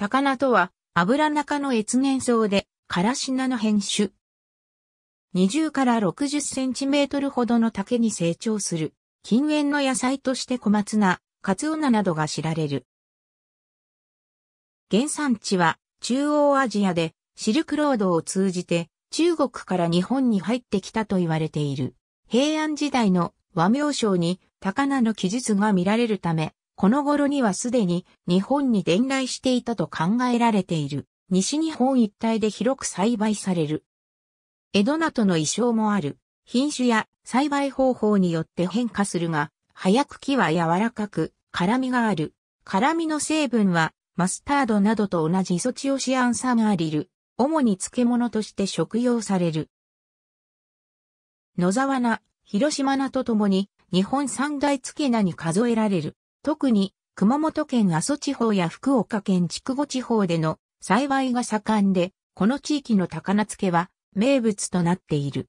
高菜とは、油中の越年草で、カラシナの変種。20から60センチメートルほどの竹に成長する。禁煙の野菜として小松菜、カツオナなどが知られる。原産地は中央アジアでシルクロードを通じて中国から日本に入ってきたと言われている。平安時代の和名称に高菜の記述が見られるため、この頃にはすでに日本に伝来していたと考えられている。西日本一帯で広く栽培される。江戸菜との異称もある。品種や栽培方法によって変化するが、早茎は柔らかく、辛みがある。辛みの成分は、マスタードなどと同じイソチオシアンサマーリル。主に漬物として食用される。野沢菜、広島菜とともに日本三大漬菜に数えられる。特に熊本県阿蘇地方や福岡県筑後地方での栽培が盛んで、この地域の高菜漬けは名物となっている。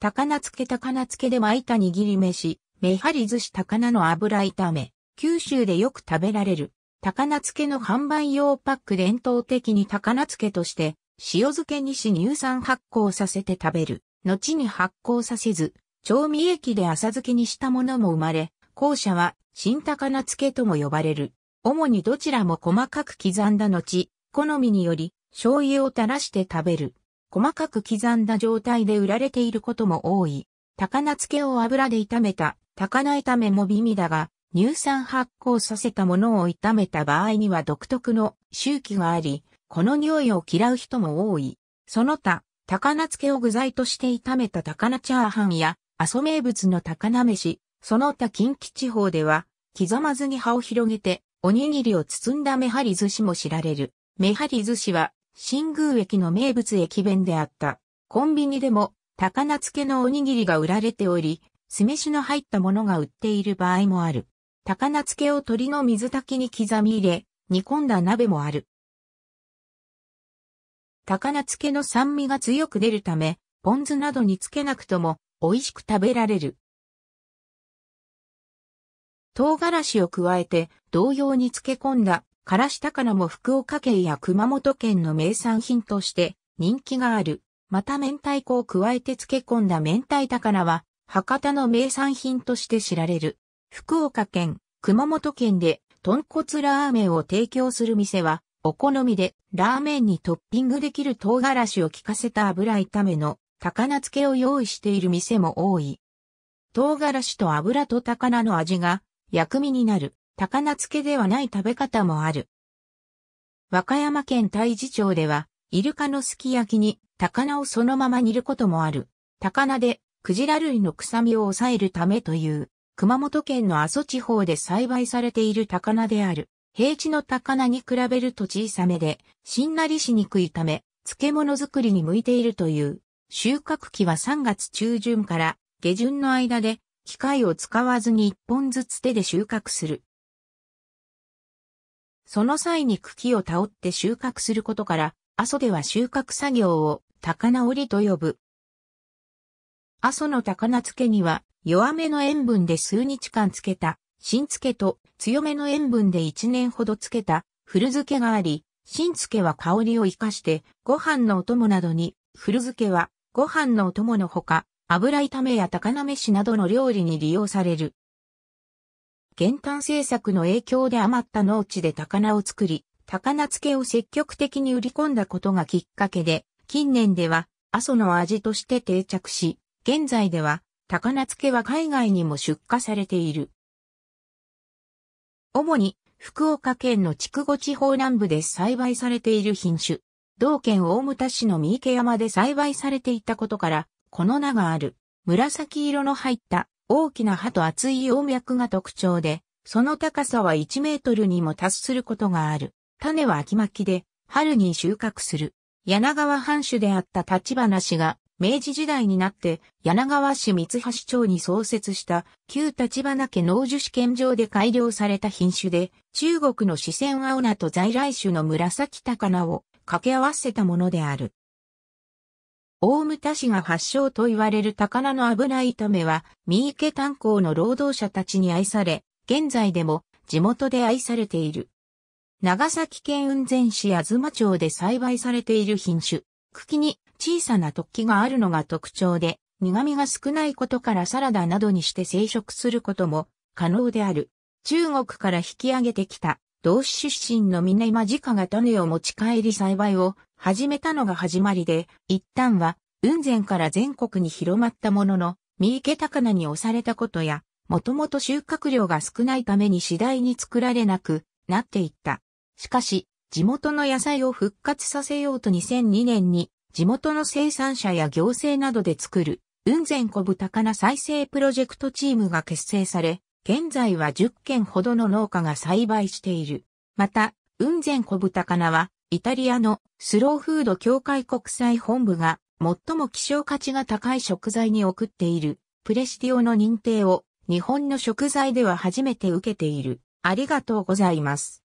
高菜漬け高菜漬けで巻いた握り飯、めはり寿司高菜の油炒め、九州でよく食べられる。高菜漬けの販売用パック伝統的に高菜漬けとして、塩漬けにし乳酸発酵させて食べる。後に発酵させず、調味液で浅漬けにしたものも生まれ、後者は新高菜漬けとも呼ばれる。主にどちらも細かく刻んだ後、好みにより醤油を垂らして食べる。細かく刻んだ状態で売られていることも多い。高菜漬けを油で炒めた高菜炒めも美味だが、乳酸発酵させたものを炒めた場合には独特の周期があり、この匂いを嫌う人も多い。その他、高菜漬けを具材として炒めた高菜チャーハンや、阿蘇名物の高菜飯、その他近畿地方では、刻まずに葉を広げて、おにぎりを包んだめはり寿司も知られる。めはり寿司は、新宮駅の名物駅弁であった。コンビニでも、高菜漬けのおにぎりが売られており、酢飯の入ったものが売っている場合もある。高菜漬けを鶏の水炊きに刻み入れ、煮込んだ鍋もある。高菜漬けの酸味が強く出るため、ポン酢などにつけなくとも美味しく食べられる。唐辛子を加えて同様に漬け込んだからし高菜も福岡県や熊本県の名産品として人気がある。また明太子を加えて漬け込んだ明太高菜は博多の名産品として知られる。福岡県、熊本県で豚骨ラーメンを提供する店はお好みでラーメンにトッピングできる唐辛子を効かせた油炒めの高菜漬けを用意している店も多い。唐辛子と油と高菜の味が薬味になる。高菜漬けではない食べ方もある。和歌山県太地町では、イルカのすき焼きに高菜をそのまま煮ることもある。高菜でクジラ類の臭みを抑えるためという、熊本県の阿蘇地方で栽培されている高菜である。平地の高菜に比べると小さめで、しんなりしにくいため、漬物作りに向いているという。収穫期は3月中旬から下旬の間で、機械を使わずに1本ずつ手で収穫する。その際に茎を倒って収穫することから、阿蘇では収穫作業を高菜折りと呼ぶ。阿蘇の高菜漬けには弱めの塩分で数日間漬けた新漬けと強めの塩分で1年ほど漬けた古漬けがあり、新漬けは香りを活かしてご飯のお供などに、古漬けはご飯のお供のほか、油炒めや高菜飯などの料理に利用される。減反政策の影響で余った農地で高菜を作り、高菜漬けを積極的に売り込んだことがきっかけで、近年では阿蘇の味として定着し、現在では高菜漬けは海外にも出荷されている。主に福岡県の筑後地方南部で栽培されている品種。同県大牟田市の三池山で栽培されていたことから、この名がある。紫色の入った大きな葉と厚い葉脈が特徴で、その高さは1メートルにも達することがある。種は秋巻きで、春に収穫する。柳川藩主であった立花氏が、明治時代になって、柳川市三橋町に創設した旧立花家農樹試験場で改良された品種で、中国の四川青菜と在来種の紫高菜を掛け合わせたものである。大牟田市が発祥と言われる高菜の油炒めは、三池炭鉱の労働者たちに愛され、現在でも地元で愛されている。長崎県雲仙市東町で栽培されている品種。茎に小さな突起があるのが特徴で、苦味が少ないことからサラダなどにして生殖することも可能である。中国から引き上げてきた同種出身の峰間直が種を持ち帰り栽培を始めたのが始まりで、一旦は雲仙から全国に広まったものの、三池高菜に押されたことや、もともと収穫量が少ないために次第に作られなくなっていった。しかし、地元の野菜を復活させようと2002年に地元の生産者や行政などで作る雲仙小豚かな再生プロジェクトチームが結成され、現在は10軒ほどの農家が栽培している。また、雲仙小豚かなは、イタリアのスローフード協会国際本部が最も希少価値が高い食材に送っているプレシティオの認定を日本の食材では初めて受けている。ありがとうございます。